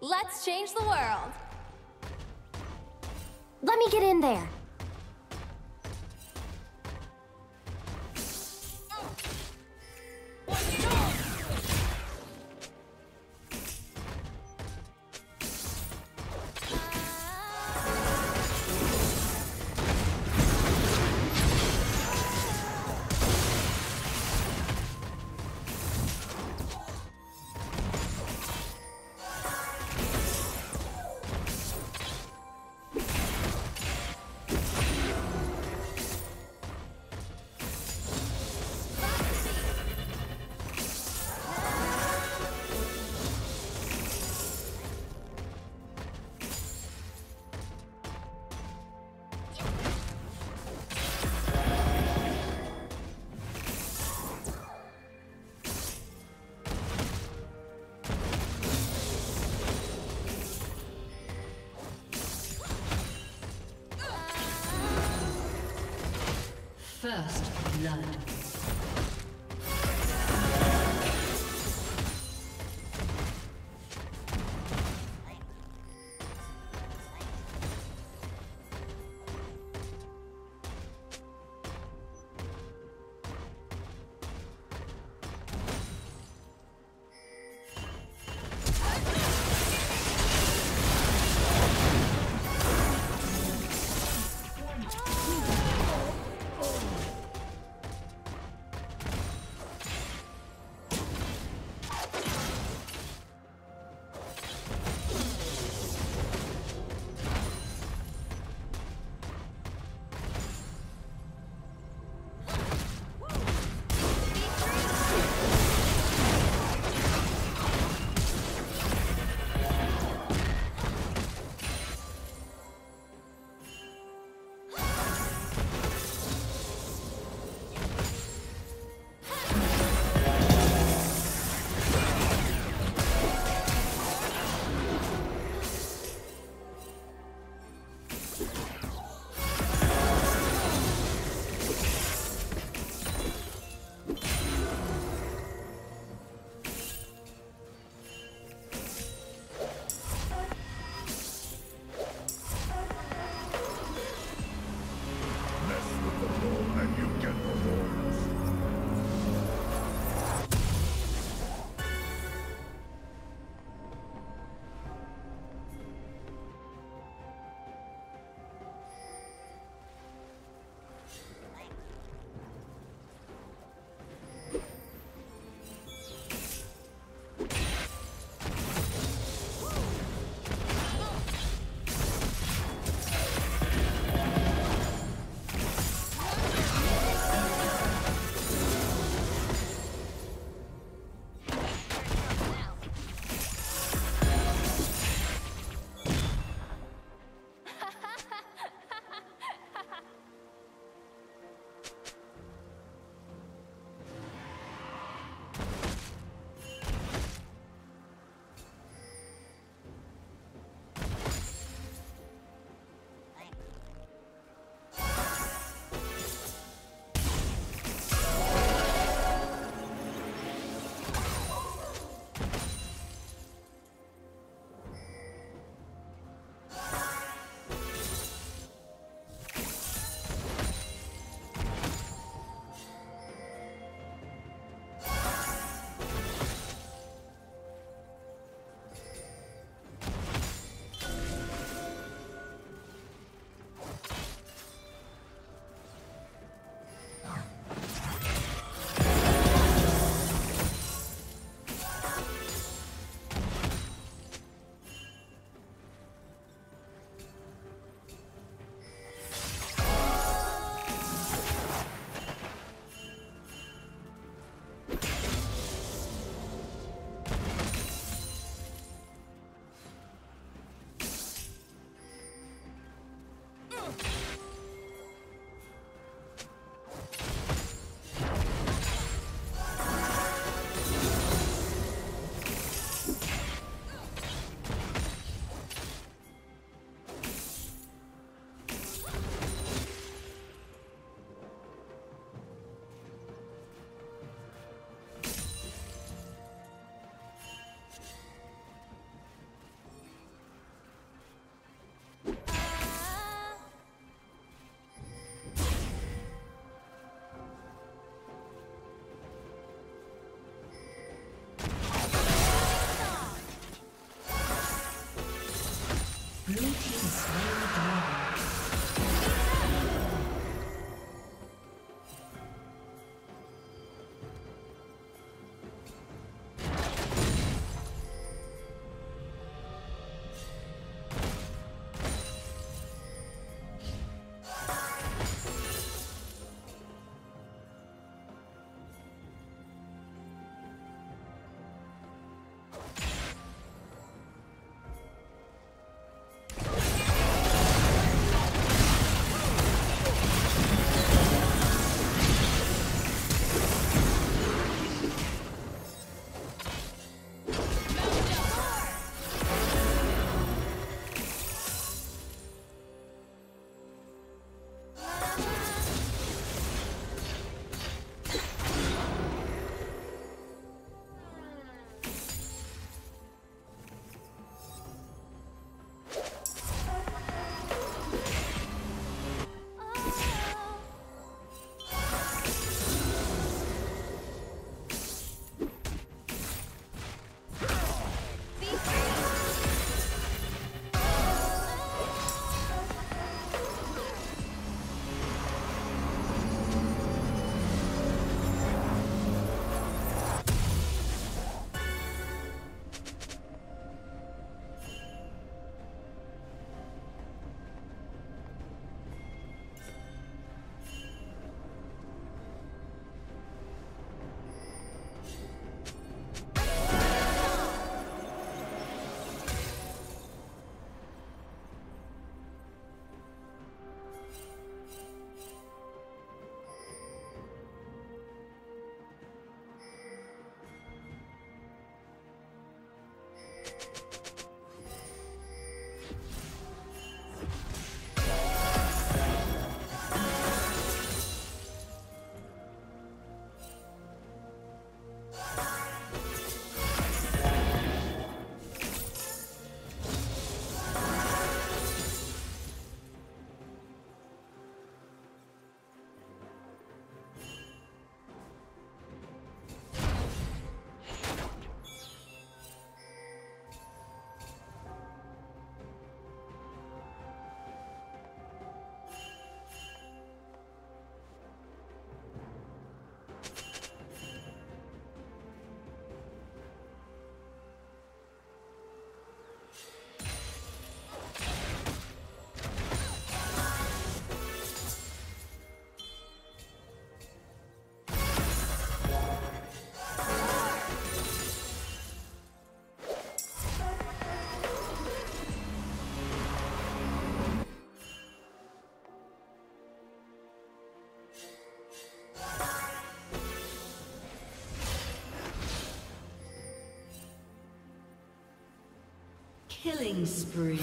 Let's change the world. Let me get in there. First blood. Killing spree.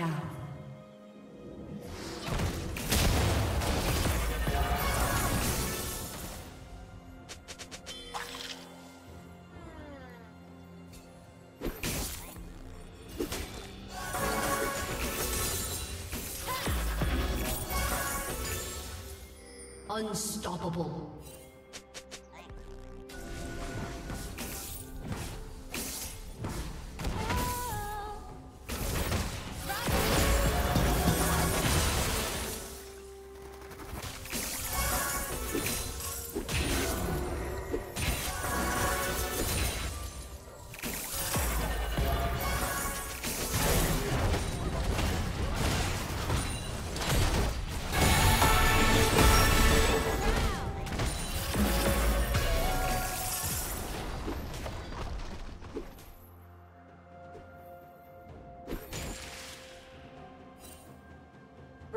Down. Unstoppable.